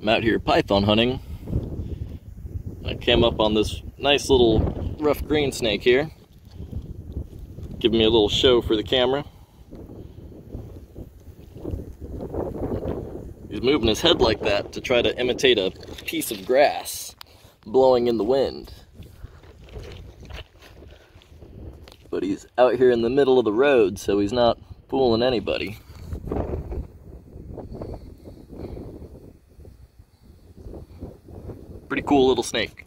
I'm out here python hunting. I came up on this nice little rough green snake here. Giving me a little show for the camera. He's moving his head like that to try to imitate a piece of grass blowing in the wind. But he's out here in the middle of the road, so he's not fooling anybody. Pretty cool little snake.